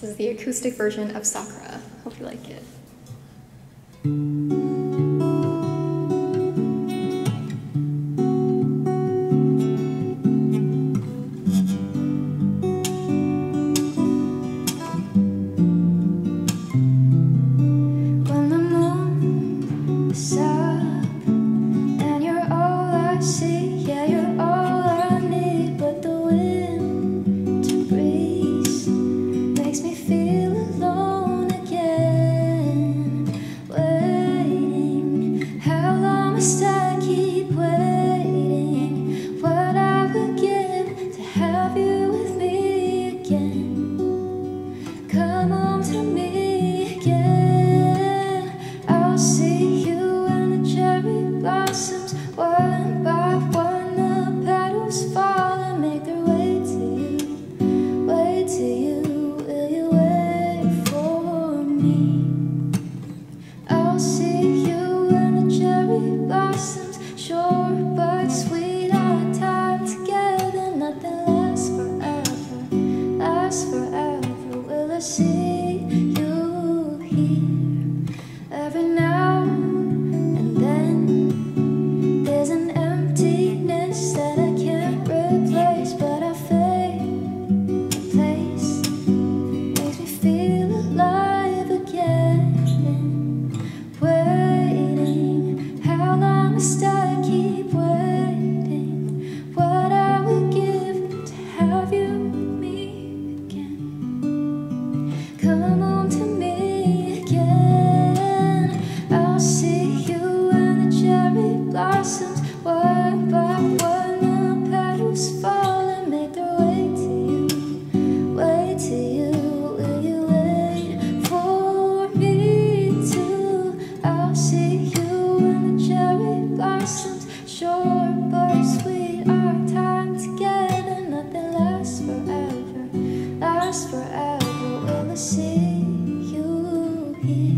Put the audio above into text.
This is the acoustic version of Sakura. Hope you like it. promise keep waiting. What I would give to have you with me again. Come to me again. I'll see you when the cherry blossoms, one by one, the petals fall. last forever? Will I see you here? last forever. Will I see you here?